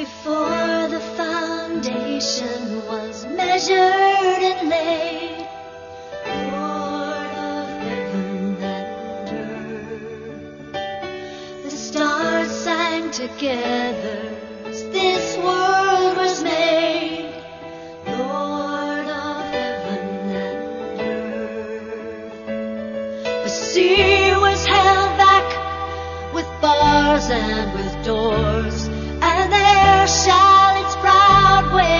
before the foundation was measured and laid. Lord of heaven and earth, the stars sang together as this world was made. Lord of heaven and earth, the sea was held back with bars and with doors shall its proud wings.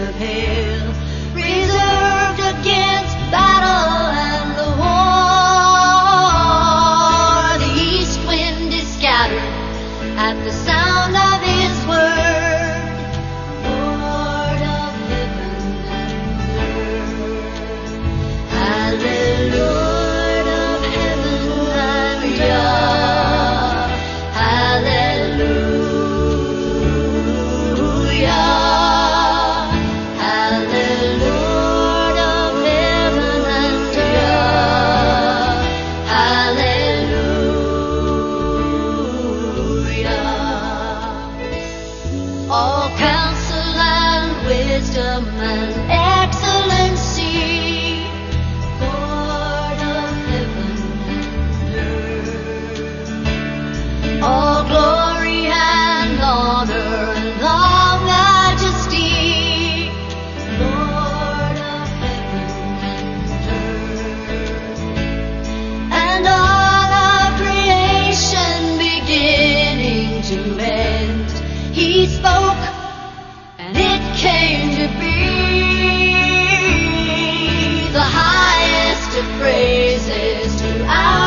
of him. counsel and wisdom and of praises to our